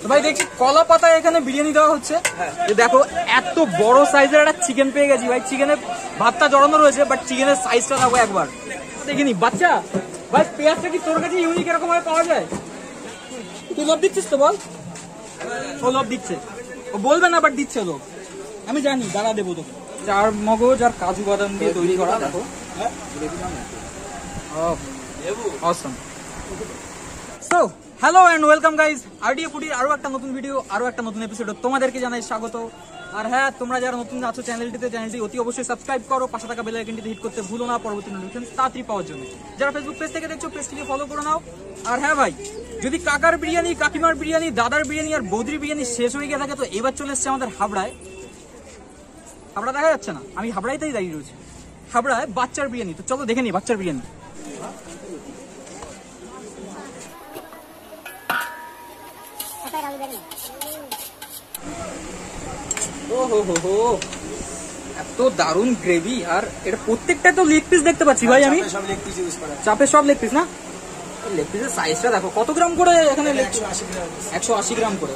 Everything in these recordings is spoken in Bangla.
তো ভাই দেখছি কলা পাতা এখানে বিরিয়ানি দেওয়া হচ্ছে। এ দেখো এত বড় সাইজের একটা চিকেন পেয়ে গেছি। ভাই চিকেনের ভাতটা জড়ানো রয়েছে বাট চিকেনের সাইজটা দেখো একবার। দেখিনি বাচ্চা? ভাই পেঁয়াজটা কি তোর কাছে ইউনিক এরকম ভাবে পাওয়া যায়? তুই লোভ দিচ্ছিস তো বল। ও লোভ দিচ্ছে। ও বলবে না বাট দিচ্ছে লোভ আমি জানি দাঁড়া দেবো তো চার মগজ আর কাজু বাদাম দিয়ে তৈরি করা দেখো। অসম so hello and welcome guys RDA ফুডির আরও একটা নতুন ভিডিও আরও একটা নতুন এপিসোড তোমাদেরকে জানাই স্বাগত। আর হ্যাঁ তোমরা যারা নতুন আছো চ্যানেলটিতে, চ্যানেলটি অতি অবশ্যই সাবস্ক্রাইব করো, পাশে থাকা বেল আইকনটিতে হিট করতে ভুলো না, পরবর্তী নোটিফিকেশন তাড়াতাড়ি পাওয়ার জন্য। যারা ফেসবুক পেজ থেকে দেখছ পেজটিকে ফলো করে নাও। আর হ্যাঁ ভাই, যদি কাকার বিরিয়ানি, কাকিমার বিরিয়ানি, দাদার বিরিয়ানি আর বৌদির বিরিয়ানি শেষ হয়ে গিয়ে থাকে, তো এবার চলে এসছে আমাদের হাবড়ায়। হাবড়া দেখা যাচ্ছে না? আমি হাবড়াইতেই দাঁড়িয়ে রয়েছি। হাবড়ায় বাচ্চার বিরিয়ানি, তো চলো দেখে নি বাচ্চার বিরিয়ানি। এত দারুণ গ্রেভি আর এটা প্রত্যেকটা তো লেগ পিস দেখতে পাচ্ছি ভাই আমি। সব লেগ পিস ইউজ করা চাপের সব লেগ পিস না? লেগ পিসের সাইজটা দেখো কত গ্রাম করে এখানে লেগ একশো আশি গ্রাম। একশো আশি গ্রাম করে।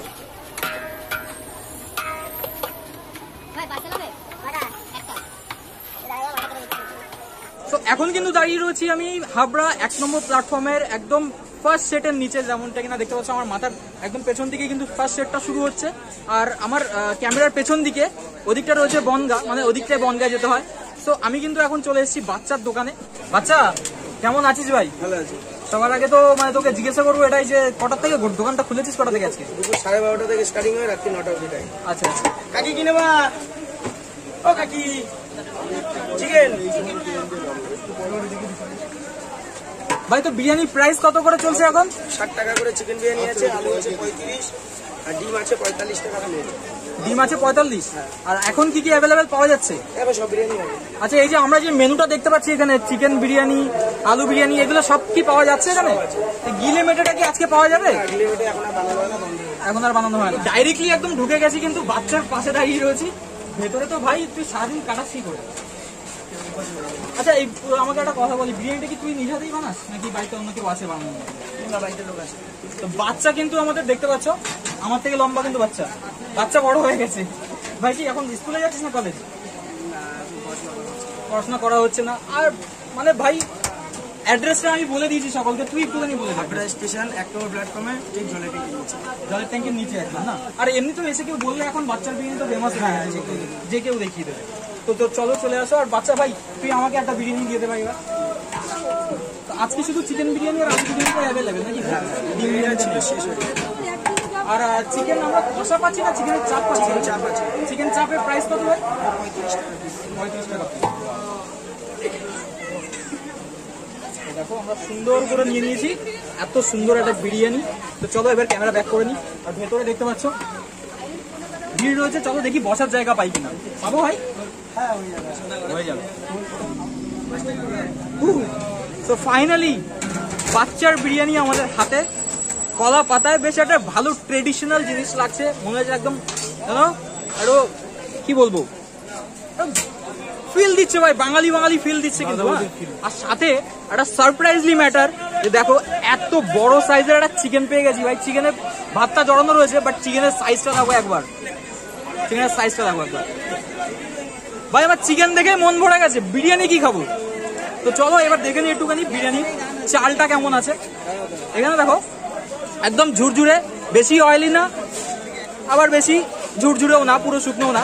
এখন কিন্তু দাঁড়িয়ে রয়েছি আমি হাবড়া এক নম্বর প্ল্যাটফর্মের একদম ফার্স্ট সেটের নিচে যেমনটা কিনা দেখতে পাচ্ছ আমার মাথার একদম পেছন দিকে কিন্তু ফার্স্ট সেটটা শুরু হচ্ছে। আর আমার ক্যামেরার পেছন দিকে ওদিকটা রয়েছে বনগা মানে ওদিকটায় বনগায় যেতে হয়। তো আমি কিন্তু এখন চলে এসেছি বাচ্চার দোকানে। বাচ্চা কেমন আছিস ভাই? ভালো আছে। সবার আগে তো মানে তোকে জিজ্ঞাসা করব এটাই যে কটার থেকে দোকানটা খুলেছিস কটা থেকে আজকে? দুপুর সাড়ে বারোটা থেকে স্টার্টিং হয় রাত্রি নটা অবধি টাইম আচ্ছা আচ্ছা। কাকি কিনে বা? ও কাকি। চিকেন? ভাই তো বিরিয়ানি প্রাইস কত করে চলছে এখন? ষাট টাকা করে চিকেন বিরিয়ানি আছে আলু আছে পঁয়ত্রিশ আর ডিম আছে পঁয়তাল্লিশ টাকা প্লেট ডিম আছে পঁয়তাল্লিশ? আর এখন কি কি অ্যাভেলেবেল পাওয়া যাচ্ছে? সব বিরিয়ানি আচ্ছা এই যে আমরা যে মেনুটা দেখতে পাচ্ছি এখানে চিকেন বিরিয়ানি আলু বিরিয়ানি এগুলো সব কি পাওয়া যাচ্ছে এখানে? গিলে মেটেটা কি আজকে পাওয়া যাবে? এখন আর বানানো হয় না হয়ে। এখন আর বানানো হয় না। ডাইরেক্টলি একদম ঢুকে গেছি কিন্তু বাচ্চার পাশে দাঁড়িয়ে রয়েছি। ভেতরে তো ভাই তুই সারাদিন কাটাচ্ছি করে। আচ্ছা এই আমাকে একটা কথা বলি। বিরিয়ানিটা কি তুই নিজে হাতেই বানাস নাকি বাড়িতে অন্য কেউ আছে বানানো না বাড়িতে লোক আছে। তো বাচ্চা কিন্তু আমাদের দেখতে পাচ্ছ আমার থেকে লম্বা কিন্তু বাচ্চা। বাচ্চা বড় হয়ে গেছে। ভাই কি এখন স্কুলে যাচ্ছিস না কলেজ পড়াশোনা করা হচ্ছে না। আর মানে ভাই অ্যাড্রেসটা আমি বলে দিয়েছি সকলকে তুই একটুখানি বলে হাবড়া স্টেশন এক নম্বর প্ল্যাটফর্মে ঠিক জলে ঠিক নিচে জলের ট্যাঙ্কের নিচে একদম না? আর এমনি তো এসে কেউ বললে এখন বাচ্চার বিরিয়ানি তো ফেমাস হয়ে গেছে। যে কেউ- যে কেউ দেখিয়ে দেবে। তো তো চলো চলে আসো আর বাচ্চা ভাই তুই আমাকে একটা বিরিয়ানি দিয়ে দে ভাই এবার। তো আজকে শুধু চিকেন বিরিয়ানি আর আলু বিরিয়ানিটা অ্যাভেলেবেল নাকি? ডিম বিরিয়ানি ছিল শেষ হয়ে আর চিকেন আমরা কষা পাচ্ছি না চিকেনের চাপ পাচ্ছি চাপ আছে চিকেন চাপের প্রাইস কত ভাই? পঁয়ত্রিশ টাকা পঁয়ত্রিশ টাকা দেখো আমরা সুন্দর করে নিয়ে নিয়েছি। এত সুন্দর একটা বিরিয়ানি। তো চলো এবার ক্যামেরা ব্যাক করে নিই আর ভেতরে দেখতে পাচ্ছ ভিড় রয়েছে চলো দেখি বসার জায়গা পাই কিনা। পাবো ভাই? তো ফাইনালি বাচ্চার বিরিয়ানি আমাদের হাতে। কলা পাতায় বেশ একটা ভালো ট্রেডিশনাল জিনিস লাগছে। মনে হচ্ছে একদম জানো আরও কি বলব? ফিল দিচ্ছে ভাই, বাঙালি বাঙালি ফিল দিচ্ছে কিন্তু হ্যাঁ? আর সাথে একটা সারপ্রাইজলি ম্যাটার যে দেখো, এত বড় সাইজের একটা চিকেন পেয়ে গেছি ভাই। চিকেনের ভাতটা জড়ানো রয়েছে বাট চিকেনের সাইজটা দেখো একবার। চিকেনের সাইজটা দেখো একবার। ভাই, আমার চিকেন দেখে মন ভরে গেছে। বিরিয়ানি কি খাব? তো চলো, এবার দেখে নিই একটুখানি বিরিয়ানি। চালটা কেমন আছে? এখানে দেখো, একদম ঝুরঝুরে, বেশি অয়েলি না, আবার বেশি ঝুরঝুরেও না, পুরো শুকনোও না।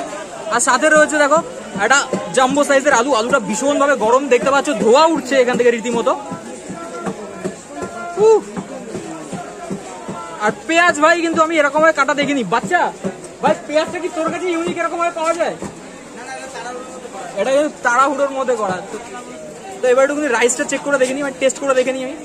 আর সাথে রয়েছে দেখো, একটা জাম্বো সাইজের আলু। আলুটা ভীষণভাবে গরম দেখতে পাচ্ছ, ধোয়া উঠছে এখান থেকে রীতিমতো। আর পেঁয়াজ ভাই, কিন্তু আমি এরকম ভাবে কাটা দেখিনি। বাচ্চা, ভাই, পেঁয়াজটা কি তোর কাছে ইউনিক এরকম ভাবে পাওয়া যায়? এটা কিন্তু তাড়াহুড়োর মধ্যে করা। তো- এবার একটু রাইসটা চেক করে দেখে নিই মানে টেস্ট করে দেখে নিই আমি।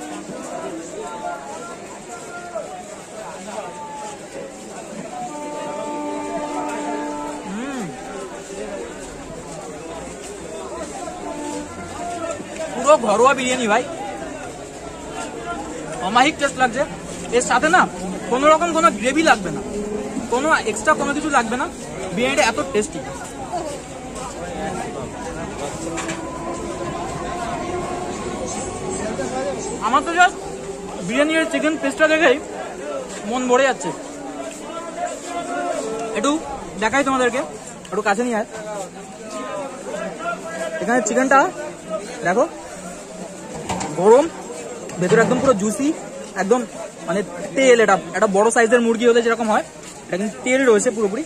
পুরো ঘরোয়া বিরিয়ানি ভাই। অমাহিক টেস্ট লাগছে। এর সাথে না কোনো রকম কোনো গ্রেভি লাগবে না। কোনো এক্সট্রা কোনো কিছু লাগবে না। বিরিয়ানিটা এত টেস্টি আমার তো জাস্ট বিরিয়ানির চিকেন পিসটা দেখেই মন ভরে যাচ্ছে। একটু দেখাই তোমাদেরকে, একটু কাছে নিয়ে এখানে চিকেনটা দেখো, গরম, ভেতরে একদম পুরো জুসি একদম মানে তেল, এটা, একটা বড় সাইজের মুরগি হলে যেরকম হয়, এটা কিন্তু তেল রয়েছে পুরোপুরি।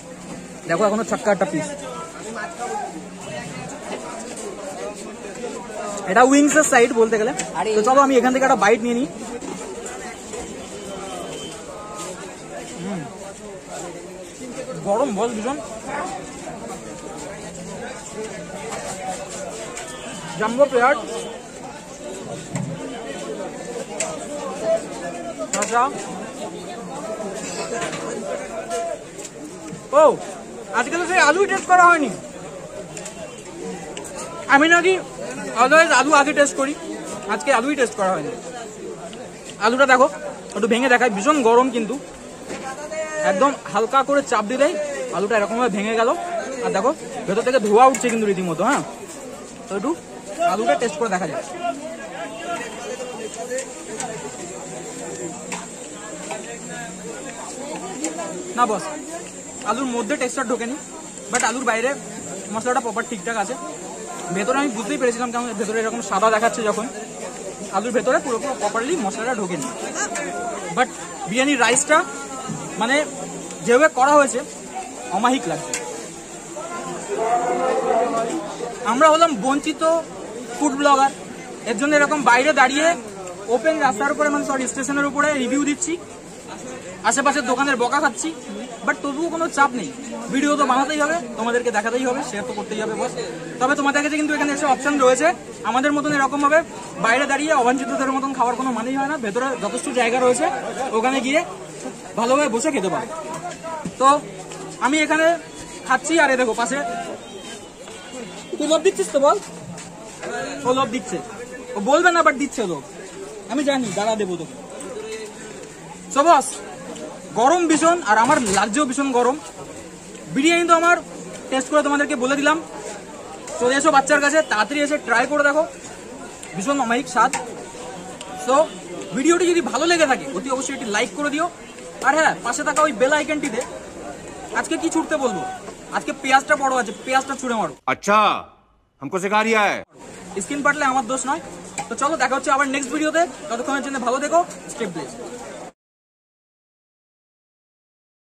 দেখো এখনও ছাক্কা একটা পিস এটা উইংস এর সাইড বলতে গেলে। তো চলো আমি এখান থেকে একটা বাইট নিয়ে নিই। হুম। গরম বল ভীষণ জাম্বো পেয়ার আচ্ছা ও আজকে তো সেই আলু টেস্ট করা হয়নি। আমি নাকি আদারওয়াইজ আলু আগে টেস্ট করি। আজকে আলুই টেস্ট করা হয়নি। আলুটা দেখো, একটু ভেঙে দেখায় ভীষণ গরম কিন্তু। একদম হালকা করে চাপ দিলেই আলুটা এরকমভাবে ভেঙে গেল। আর দেখো, ভেতর থেকে ধোয়া উঠছে কিন্তু রীতিমতো হ্যাঁ? তো একটু আলুটা টেস্ট করে দেখা যায় না বস আলুর মধ্যে টেক্সচার ঢোকেনি বাট আলুর বাইরে মশলাটা প্রপার ঠিকঠাক আছে। ভেতরে আমি বুঝতেই পেরেছিলাম কেমন ভেতরে এরকম সাদা দেখাচ্ছে যখন। আলুর ভেতরে পুরোপুরো প্রপারলি মশলাটা ঢোকেনি। বাট বিরিয়ানির রাইসটা মানে যেভাবে করা হয়েছে, অমাহিক লাগছে। আমরা হলাম বঞ্চিত ফুড ব্লগার এর জন্য এরকম বাইরে দাঁড়িয়ে ওপেন রাস্তার উপরে মানে সরি স্টেশনের উপরে রিভিউ দিচ্ছি। আশেপাশের দোকানের বকা খাচ্ছি। বাট তবুও কোনো চাপ নেই। ভিডিও তো বানাতেই হবে, তোমাদেরকে দেখাতেই হবে শেয়ার তো করতেই হবে বস তবে তোমাদের কাছে কিন্তু এখানে এসে অপশন রয়েছে। আমাদের মতন এরকম ভাবে বাইরে দাঁড়িয়ে অবাঞ্ছিতদের মতন খাওয়ার কোনো মানেই হয় না। ভেতরে যথেষ্ট জায়গা রয়েছে। ওখানে গিয়ে ভালোভাবে বসে খেতে পারো। তো আমি এখানে খাচ্ছি আর এ দেখো পাশে। তুই লোভ দিচ্ছিস তো বল? ও লোভ দিচ্ছে। ও বলবে না বাট দিচ্ছে লোভ আমি জানি, দাঁড়া দেবো তোকে। সো বস গরম ভীষণ আর আমার লাগছেও ভীষণ গরম বিরিয়ানি তো আমার টেস্ট করে তোমাদেরকে বলে দিলাম চলে এসো বাচ্চার কাছে তাড়াতাড়ি এসে ট্রাই করে দেখো ভীষণ অমায়িক স্বাদ সো ভিডিওটি যদি ভালো লেগে থাকে অতি অবশ্যই একটি লাইক করে দিও আর হ্যাঁ পাশে থাকা ওই বেল আইকনটিতে আজকে কি ছুটতে বলবো আজকে পেঁয়াজটা বড় আছে পেঁয়াজটা ছুড়ে মারো अच्छा हमको सिखा रिया है স্ক্রিন পাটলে আমার দোষ নয় তো চলো দেখা হচ্ছে আবার নেক্সট ভিডিওতে ততক্ষণের জন্য ভালো দেখো স্টেপ প্লিজ